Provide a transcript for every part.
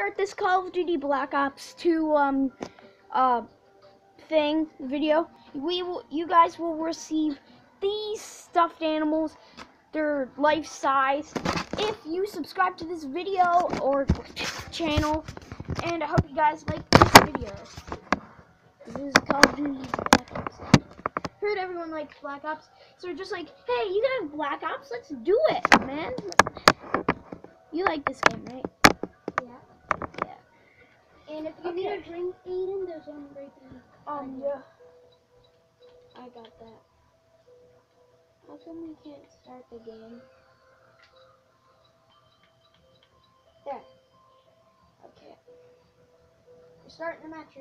start this Call of Duty Black Ops 2 um uh thing video, we will you guys will receive these stuffed animals. They're life size. If you subscribe to this video or channel, and I hope you guys like this video. This is Call of Duty Black Ops. Heard everyone likes Black Ops, so we're just like, hey, you have Black Ops. Let's do it, man. You like this game, right? And if you need a drink, Aiden, there's one right there. Um, yeah. I got that. How come we can't start the game? There. Okay. We're starting the match,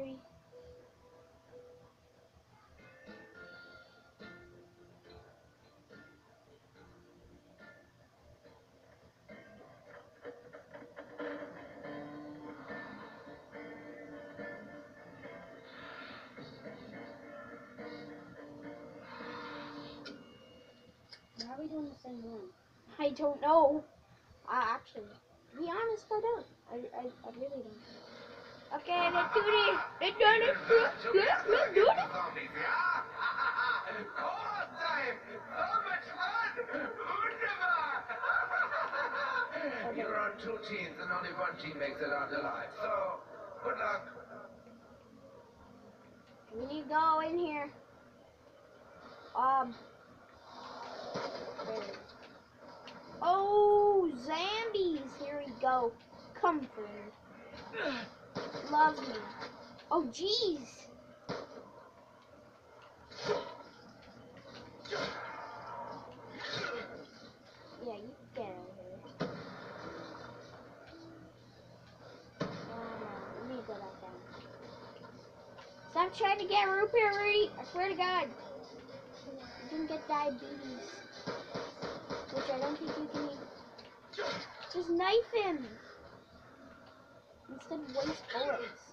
are we doing the same one? I don't know. Uh, actually, to be honest, I don't. I, I, I really don't. Okay, let's do this. Let's do this. Let's, let's, let's do this. Zombies, ja? Chorus time! So much fun! Wunderbar! You're on two teams and only one team makes it out alive. So, good luck. We need to go in here. Um. Oh, zombies! Here we go. Come for me. Love me. Oh, jeez. Yeah, you get out of here. No. Stop trying to get root beer. I swear to God. You can get diabetes. Which I don't think you can eat. Just knife him. Instead of waste bullets.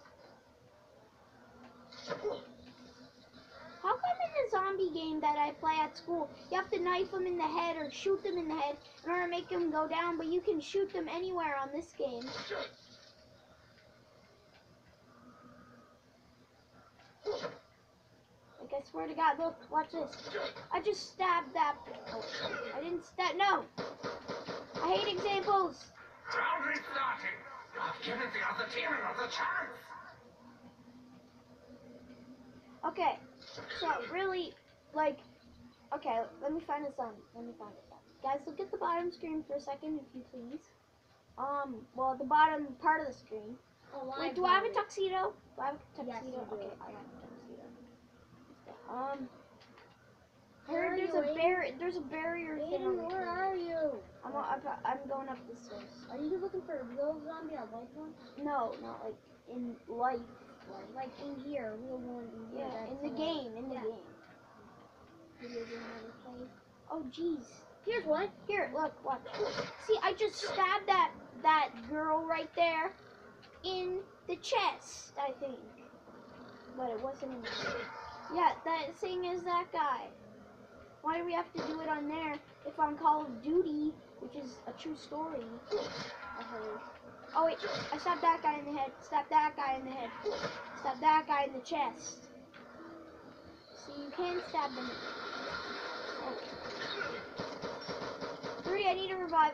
How come in the zombie game that I play at school, you have to knife them in the head or shoot them in the head in order to make them go down, but you can shoot them anywhere on this game? Like I swear to God, look, watch this. I just stabbed that. Oh, I didn't stab. No. I hate examples. Round restarting. I've given the other team another chance. Okay. So really, like, okay. Let me find this on. Let me find this on. Guys, look at the bottom screen for a second, if you please. Um. Well, the bottom part of the screen. Oh, Wait, do I have a tuxedo? Do I have a Yes, tuxedo? you do. Okay, I have a tuxedo. Um. I Where heard are there's a Aiden? bar. There's a barrier thing. Aiden, the where tree. are you? I'm, I'm, I'm going up the stairs. Are you looking for a real zombie or life one? No, not like in life. Like in here, real one in here. Yeah, in the game, in the yeah. game. game that we played. Oh, jeez. Here's one. Here, look, watch. See, I just stabbed that that girl right there in the chest, I think. But it wasn't in the Yeah, that thing is that guy. Why do we have to do it on there if on Call of Duty, which is a true story, I heard. Oh wait, I stabbed that guy in the head, stabbed that guy in the head, stabbed that guy in the chest. See, you can stab them. Oh. Three, I need to revive.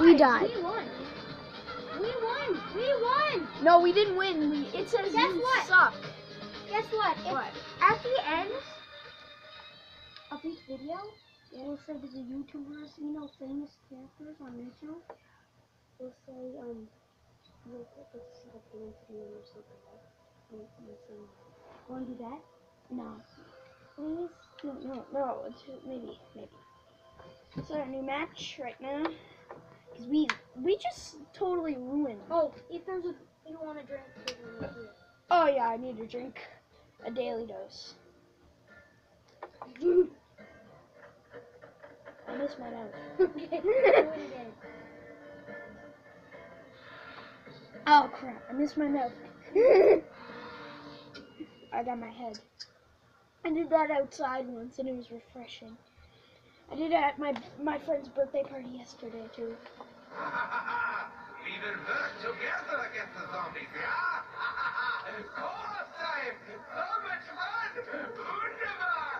We died. We won. We won. We won. No, we didn't win. We, it says Guess you what? suck. Guess what? What? At the end of each video, it will say to the YouTubers, you know, famous characters on YouTube. It'll say, um, you'll it to see like the Instagram or something like that. And- and say, Want to do that? No. Please? No, no, no. Maybe, maybe. Start a new match right now. We we just totally ruined. Oh, if there's a, you want to drink, there's one right here. Oh yeah, I need to drink a daily dose. I miss my nose. okay, do it again. Oh crap! I missed my mouth. I got my head. I did that outside once, and it was refreshing. I did it at my my friend's birthday party yesterday too. we will work together against the zombies, yeah? Chorus time! So much fun! Wunderbar!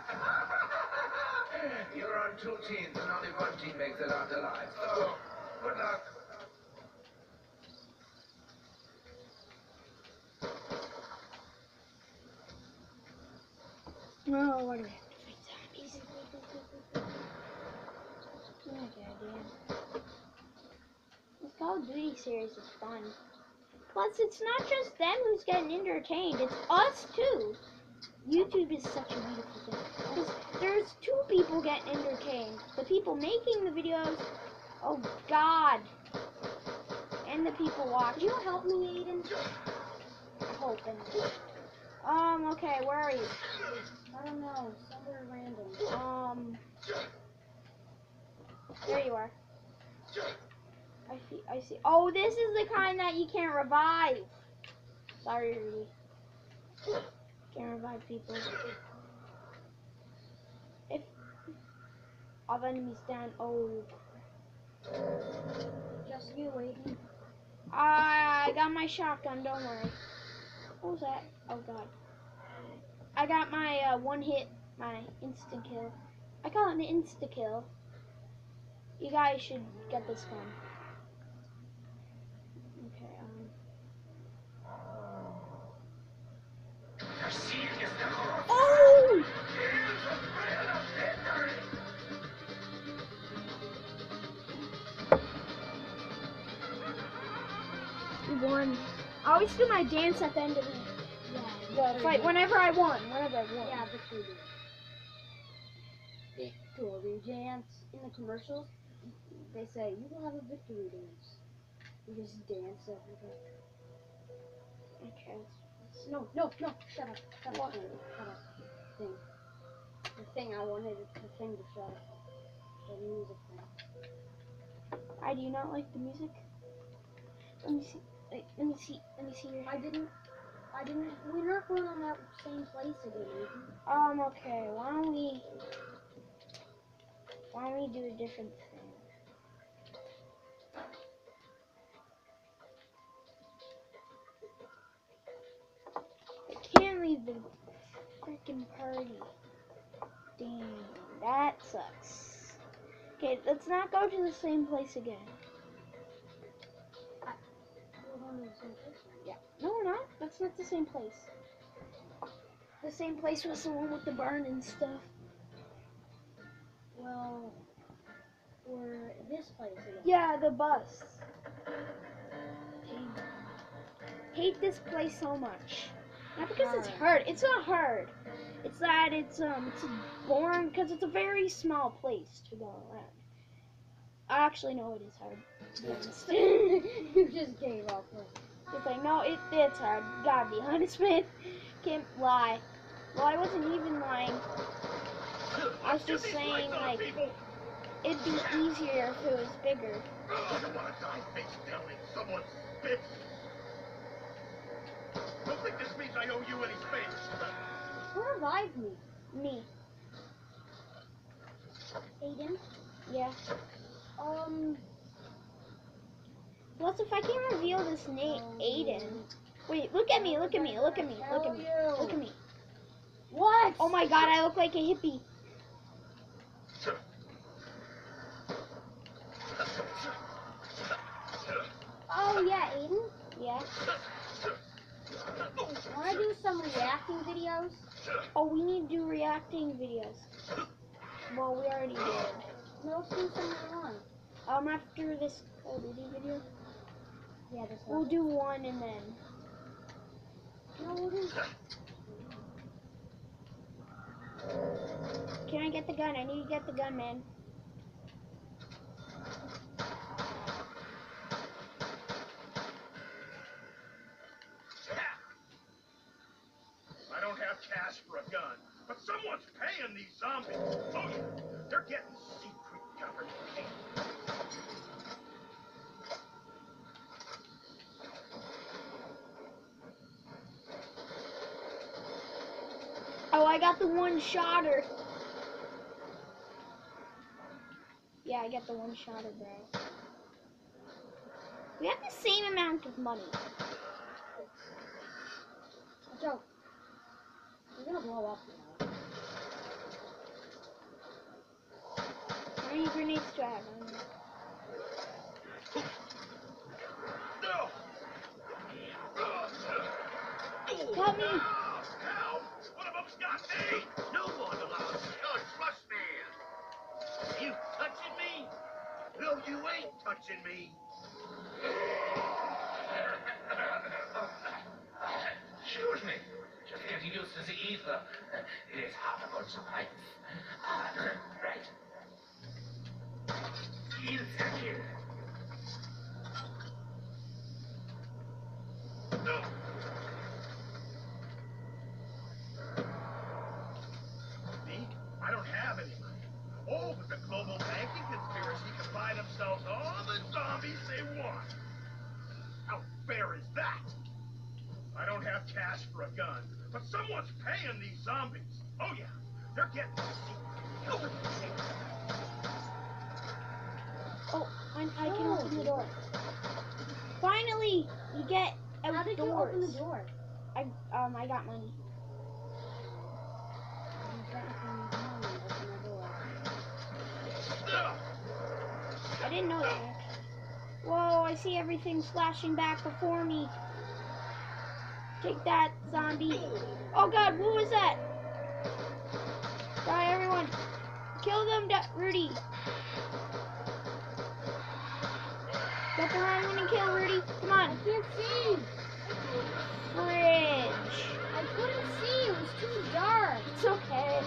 You're on two teams and only one team makes it out alive, so good luck. Oh, what do we have to fight zombies? Oh damn. This Call of Duty series is fun. Plus, it's not just them who's getting entertained, it's us too. YouTube is such a beautiful thing. 'Cause there's two people getting entertained. The people making the videos, oh god. And the people watching. you help me, Aiden? Hoping. Um, okay, where are you? I don't know. Somewhere random. Um, there you are. I see. I see. Oh, this is the kind that you can't revive. Sorry, Rudy. Can't revive people. If all the enemies down. Oh, Just you, waiting. I got my shotgun. Don't worry. What was that? Oh God. I got my uh, one hit, my instant kill. I call it an insta kill. You guys should get this one. Okay. Um. Oh! We won. I always do my dance at the end of the, Yeah. the fight. Whenever I won. Whenever I won. Yeah, the victory dance. Victory dance. In the commercials, they say, you will have a victory dance. You just dance everything. Okay. No, no, no. Shut up. Shut up. Shut up. Thing. The thing I wanted the thing to shut up. The music thing. I do not like the music. Let me see. Wait, let me see. Let me see. I didn't. I didn't. We're not going on that same place again. Um. Okay. Why don't we? Why don't we do a different the freaking party. Damn, that sucks. Okay, let's not go to the same place again. Yeah. No, we're not. That's not the same place. The same place was the one with the barn and stuff. Well, we're this place again. Yeah, the bus. Hate this place so much. Not because it's hard. It's not hard. It's that it's um it's boring because it's a very small place to go around. I actually, know it is hard. To be honest. you just gave up. It's like no, it it's hard. Gotta be honest, man. Can't lie. Well, I wasn't even lying. I was just saying like it'd be easier if it was bigger. I don't want to die face down in someone's spit. Don't think this means I owe you any favors. Who revived me? Me, Aiden? yeah. Um, Plus, if I can't reveal this name, Aiden. Wait, look at me, look at me, look at me, look at me, look at me. what? Oh my god, I look like a hippie. Oh yeah, Aiden. Yeah. Wanna do some reacting videos? Oh, we need to do reacting videos. Well, we already did. No, let's do some later on. Um, after this Call of Duty video, Yeah, this one. we'll do one and then. No, we'll do. Can I get the gun? I need to get the gun, man. playing these zombies. Oh, yeah. They're getting secret government. Oh, I got the one-shotter. Yeah, I got the one-shotter, bro. We have the same amount of money. Joe, you're gonna blow up now. How grenades know. Help me! One of them's got me! No one trust. You touching me? No, you ain't touching me. Excuse me. Just getting used to the ether. It is half a good surprise. Ah, right. Oh, I, can open the door. Finally, you get How did you open the door? I um I got money. You technically need money to open the door. Ugh. I didn't know that. Whoa, I see everything flashing back before me. Take that, zombie. Oh god, what was that? Die, everyone. Kill them, Rudy. Get behind one and kill Rudy. Come on. I can't see. Fridge. I couldn't see. It was too dark. It's okay.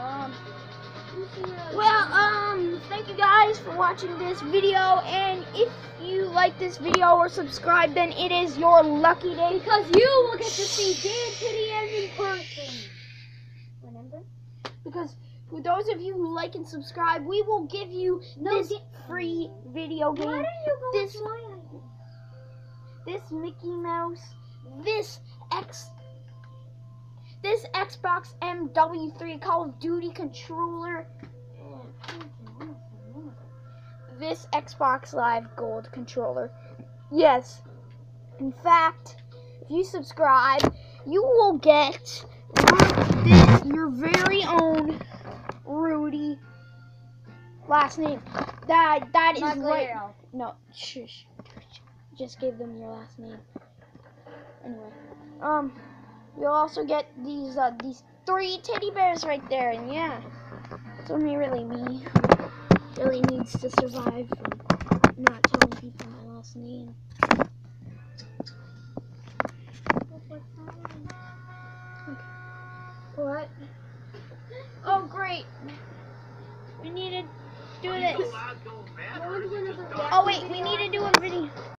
Um, well, um, thank you guys for watching this video. And if you like this video or subscribe, then it is your lucky day. Because you will get to see Dan Titty as in person. Remember? Because for those of you who like and subscribe, we will give you No, this free video game. Why don't you go This- with my idea? this Mickey Mouse, this X, this Xbox MW3 Call of Duty controller, this Xbox Live Gold controller. Yes, in fact, if you subscribe, you will get this, your very own Rudy last name. That that is right. No, shush. Just give them your last name. Anyway, um, you'll also get these uh these three teddy bears right there, and yeah, it's only really me really needs to survive from not telling people my last name. What? Oh great! We need to do You this. know I go mad, or is it just Go dark? Oh wait, we need to do a video.